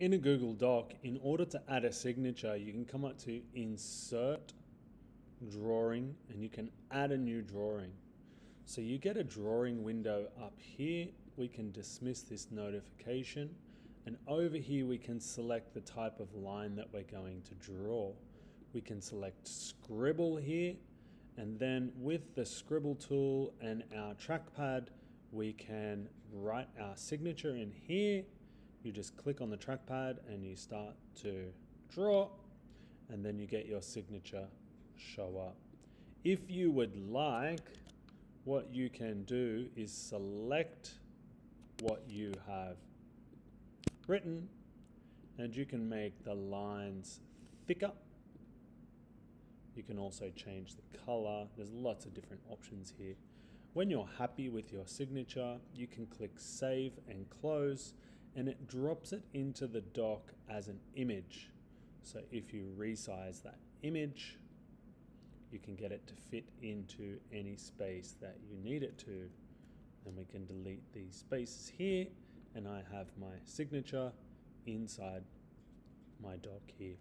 in a Google Doc, in order to add a signature, you can come up to Insert Drawing and you can add a new drawing. So you get a drawing window up here. We can dismiss this notification. And over here, we can select the type of line that we're going to draw. We can select scribble here. And then with the scribble tool and our trackpad, we can write our signature in here you just click on the trackpad and you start to draw and then you get your signature show up. If you would like, what you can do is select what you have written and you can make the lines thicker. You can also change the color. There's lots of different options here. When you're happy with your signature, you can click save and close and it drops it into the doc as an image. So if you resize that image, you can get it to fit into any space that you need it to. Then we can delete these spaces here and I have my signature inside my doc here.